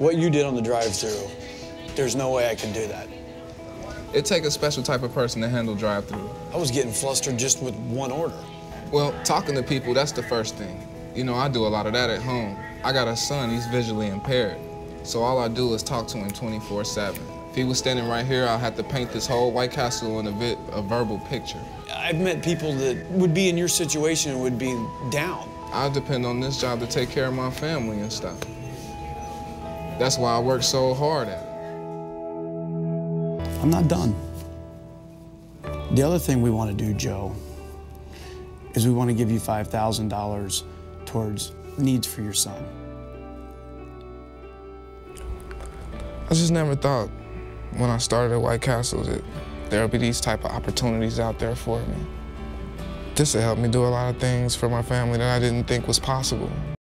What you did on the drive-through, there's no way I could do that. It take a special type of person to handle drive-through. I was getting flustered just with one order. Well, talking to people, that's the first thing. You know, I do a lot of that at home. I got a son, he's visually impaired. So all I do is talk to him 24-7. If he was standing right here, I'll have to paint this whole White Castle in a, vi a verbal picture. I've met people that would be in your situation and would be down. I depend on this job to take care of my family and stuff. That's why I work so hard at it. I'm not done. The other thing we want to do, Joe, is we want to give you $5,000 towards needs for your son. I just never thought when I started at White Castle that there would be these type of opportunities out there for me. This will help me do a lot of things for my family that I didn't think was possible.